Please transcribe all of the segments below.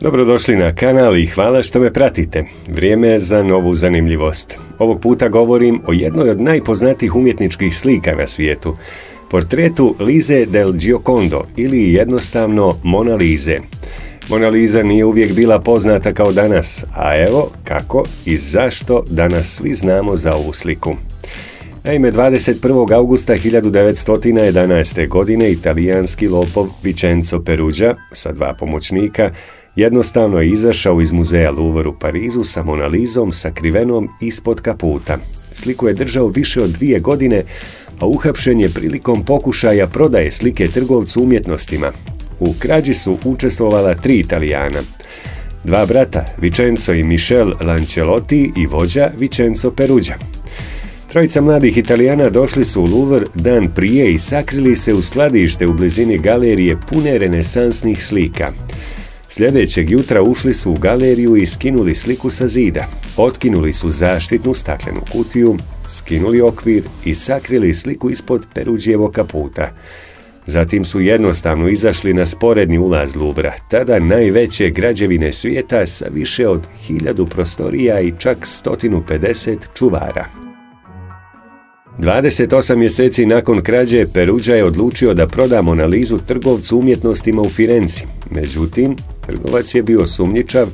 Dobrodošli na kanal i hvala što me pratite. Vrijeme je za novu zanimljivost. Ovog puta govorim o jednoj od najpoznatijih umjetničkih slika na svijetu. Portretu Lize del Giocondo ili jednostavno Mona Lize. Mona Lisa nije uvijek bila poznata kao danas, a evo kako i zašto danas svi znamo za ovu sliku. Naime, 21. augusta 1911. godine italijanski lopov Vicenzo Perugia sa dva pomoćnika Jednostavno je izašao iz muzeja Louvre u Parizu sa Monalizom sakrivenom ispod kaputa. Sliku je držao više od dvije godine, a uhapšen je prilikom pokušaja prodaje slike trgovcu umjetnostima. U krađi su učestvovala tri italijana. Dva brata, Vicenzo i Michel Lancelotti i vođa Vicenzo Perugia. Trojica mladih italijana došli su u Louvre dan prije i sakrili se u skladište u blizini galerije pune renesansnih slika. Sljedećeg jutra ušli su u galeriju i skinuli sliku sa zida. Otkinuli su zaštitnu staklenu kutiju, skinuli okvir i sakrili sliku ispod Peruđijevog kaputa. Zatim su jednostavno izašli na sporedni ulaz Luvra, tada najveće građevine svijeta sa više od hiljadu prostorija i čak 150 čuvara. 28 mjeseci nakon krađe Peruđa je odlučio da proda analizu trgovcu umjetnostima u Firenci. Međutim, trgovac je bio sumnjičav,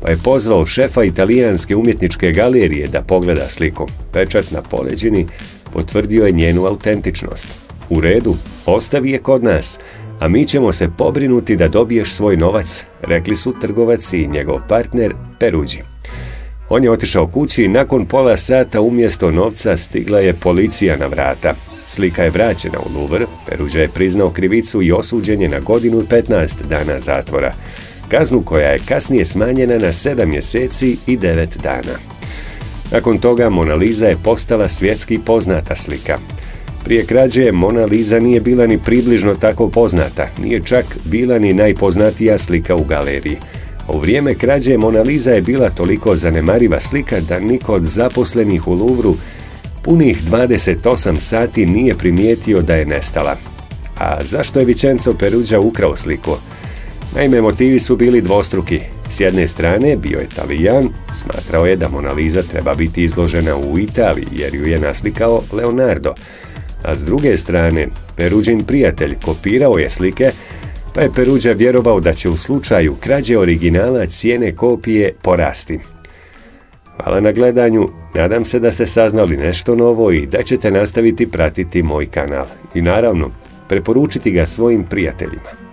pa je pozvao šefa italijanske umjetničke galerije da pogleda sliku. Pečat na poleđini potvrdio je njenu autentičnost. U redu, ostavi je kod nas, a mi ćemo se pobrinuti da dobiješ svoj novac, rekli su trgovac i njegov partner Peruđi. On je otišao kući i nakon pola sata umjesto novca stigla je policija na vrata. Slika je vraćena u Louvre, Peruđa je priznao krivicu i osuđen je na godinu i 15 dana zatvora. Kaznu koja je kasnije smanjena na 7 mjeseci i 9 dana. Nakon toga Mona Lisa je postala svjetski poznata slika. Prije krađe Mona Lisa nije bila ni približno tako poznata, nije čak bila ni najpoznatija slika u galeriji. U vrijeme krađe Mona Lisa je bila toliko zanemariva slika da niko od zaposlenih u Louvru punih 28 sati nije primijetio da je nestala. A zašto je Vicenzo Perugia ukrao sliku? Naime, motivi su bili dvostruki. S jedne strane bio je Talijan, smatrao je da Mona Lisa treba biti izložena u Italiji jer ju je naslikao Leonardo. A s druge strane, Peruđin prijatelj kopirao je slike pa je Peruđa vjerovao da će u slučaju krađe originala cijene kopije porasti. Hvala na gledanju, nadam se da ste saznali nešto novo i da ćete nastaviti pratiti moj kanal. I naravno, preporučiti ga svojim prijateljima.